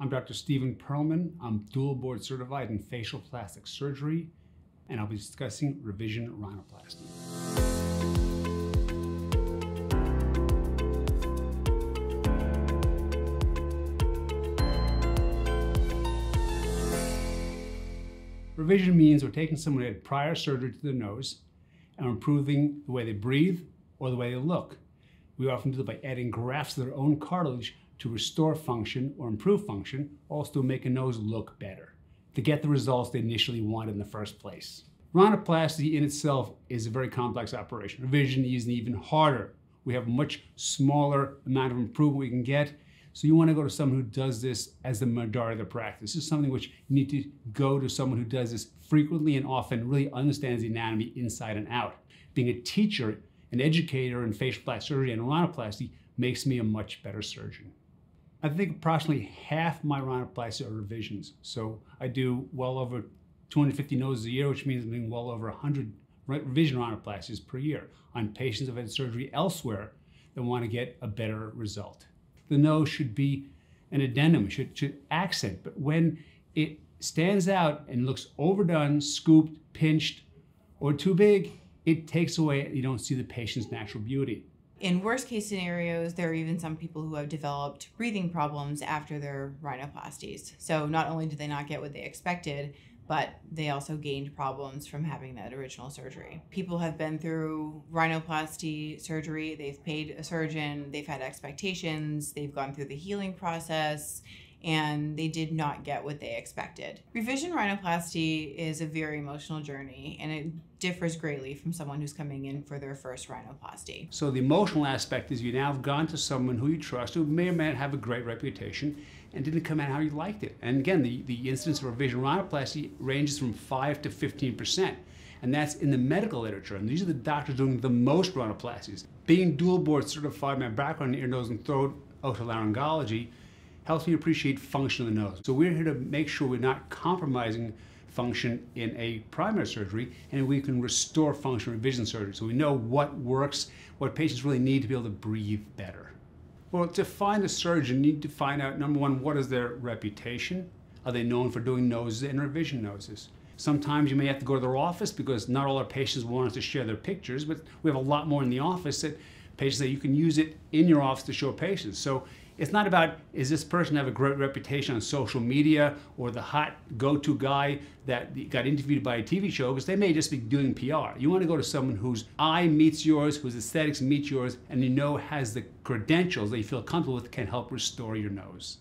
I'm Dr. Steven Pearlman. I'm dual board certified in facial plastic surgery, and I'll be discussing revision rhinoplasty. Revision means we're taking someone who had prior surgery to the nose and improving the way they breathe or the way they look. We often do it by adding grafts to their own cartilage to restore function or improve function, also make a nose look better, to get the results they initially wanted in the first place. Rhinoplasty in itself is a very complex operation. Revision is even harder. We have a much smaller amount of improvement we can get. So you want to go to someone who does this as the majority of the practice. This is something which you need to go to someone who does this frequently and often really understands the anatomy inside and out. Being a teacher, an educator in facial plastic surgery and rhinoplasty makes me a much better surgeon. I think approximately half my rhinoplasty are revisions. So I do well over 250 noses a year, which means I'm doing well over 100 revision rhinoplasties per year on patients who have had surgery elsewhere that want to get a better result. The nose should be an addendum, should, should accent, but when it stands out and looks overdone, scooped, pinched, or too big, it takes away, you don't see the patient's natural beauty. In worst case scenarios, there are even some people who have developed breathing problems after their rhinoplasties. So not only did they not get what they expected, but they also gained problems from having that original surgery. People have been through rhinoplasty surgery, they've paid a surgeon, they've had expectations, they've gone through the healing process, and they did not get what they expected. Revision rhinoplasty is a very emotional journey and it differs greatly from someone who's coming in for their first rhinoplasty. So the emotional aspect is you now have gone to someone who you trust who may or may not have a great reputation and didn't come out how you liked it. And again, the, the incidence of revision rhinoplasty ranges from 5 to 15%. And that's in the medical literature. And these are the doctors doing the most rhinoplasties. Being dual board certified, my background in ear, nose, and throat otolaryngology, helps me appreciate function of the nose. So we're here to make sure we're not compromising function in a primary surgery and we can restore function in revision surgery. So we know what works, what patients really need to be able to breathe better. Well, to find a surgeon, you need to find out, number one, what is their reputation? Are they known for doing noses and revision noses? Sometimes you may have to go to their office because not all our patients want us to share their pictures, but we have a lot more in the office that patients that you can use it in your office to show patients. So it's not about is this person have a great reputation on social media or the hot go-to guy that got interviewed by a TV show because they may just be doing PR. You want to go to someone whose eye meets yours, whose aesthetics meet yours, and you know has the credentials that you feel comfortable with can help restore your nose.